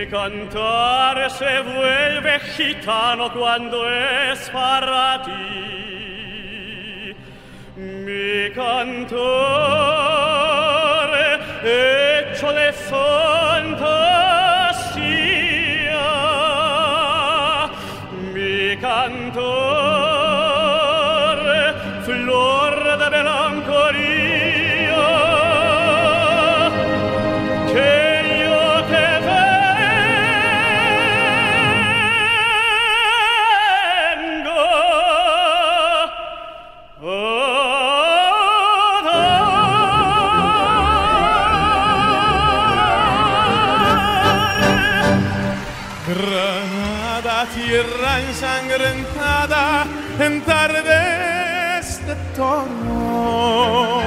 Mi cantar se vuelve gitano cuando es para ti. Mi cantor hecho de fantasía. Mi cantor flor de melancolía. Tierra ensangrentada en tardes de tono.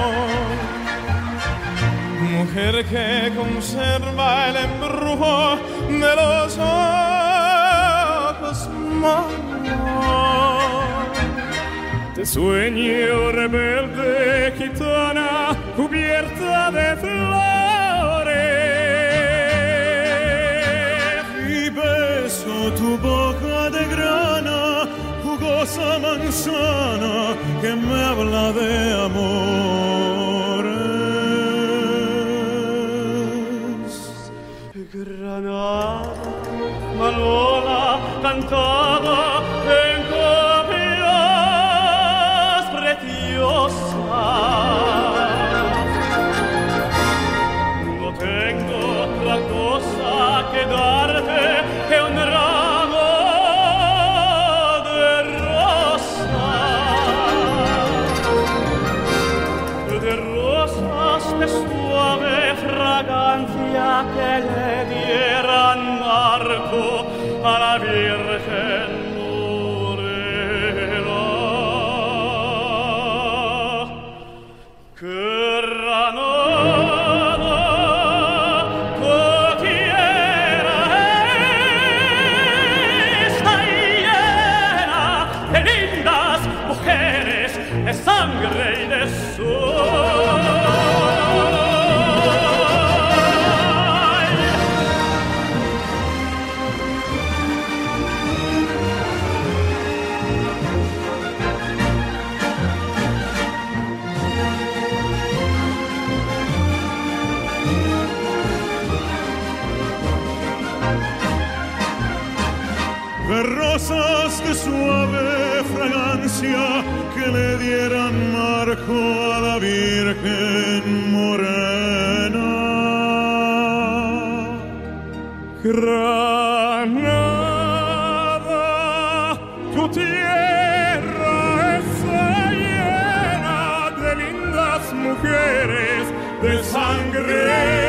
Mujer que conserva el embrujo de los ojos monos. Te sueño rebelde gitana cubierta de flores que me habla de amores. Granada, Malola, cantada de suave fragancia que le dieran marco a la Virgen rosas de suave fragancia que le dieran marco a la Virgen morena. Granada, tu tierra está llena de lindas mujeres de sangre